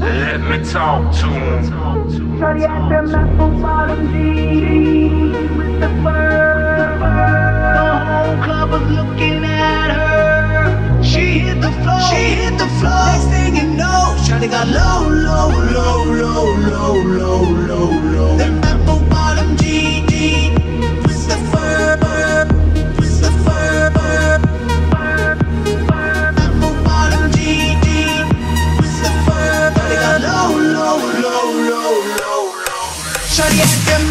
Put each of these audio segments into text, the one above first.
Let me talk to him. Shorty at them apple bottom jeans with the fur. The whole club was looking at her. She hit the floor. She hit the floor. Next thing you know, Shorty got low, Shorty had them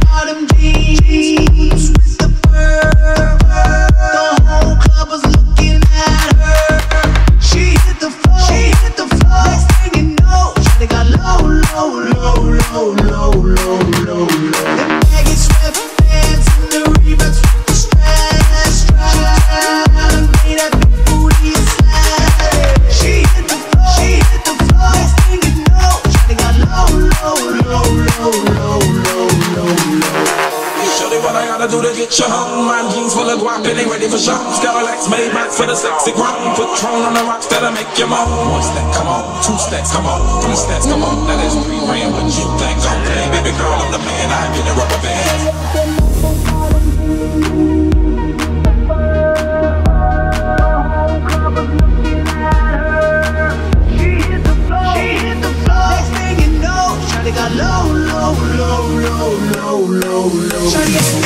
bottom jeans with the fur. The whole club was looking at her. She hit the floor. She hit the got low, low, low, low, low, low, low, do to get your home. my jeans full of guap and they ready for show. Scarlax made back for the sexy grown. Patron on the rocks that'll make you moan. One step, come on. Two steps, come on. Three steps, come on. Now there's three grand, but you think I'm. Baby girl, I'm the man. I'm in a rubber band. got low, low, low, low, low, low. low.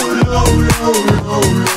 low, low, low, low.